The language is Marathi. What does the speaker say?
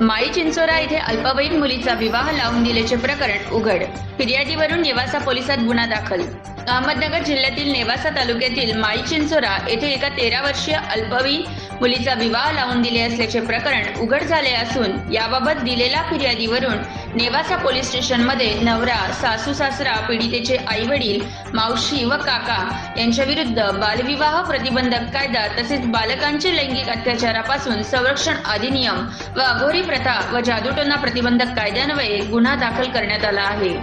माळी चिंचोरा येथे अल्पवयीन मुलीचा विवाह लावून दिल्याचे प्रकरण उघड. फिर्यादीवरून नेवासा पोलिसात गुन्हा दाखल. अहमदनगर जिल्ह्यातील नेवासा तालुक्यातील माळी चिंचोरा येथे एका तेरा वर्षीय अल्पवयीन मुलीचा विवाह लावून दिले असल्याचे प्रकरण उघड झाले असून याबाबत दिलेल्या फिर्यादीवरून नेवासा पोलीस स्टेशनमध्ये नवरा सासू सासरा पीडितेचे आई वडील मावशी व काका यांच्या विरुद्ध बालविवाह प्रतिबंधक कायदा तसेच बालकांचे लैंगिक अत्याचारापासून संरक्षण अधिनियम व अघोरी प्रथा व जादूटोना प्रतिबंधक कायद्यान्वये गुन्हा दाखल करण्यात आला आहे.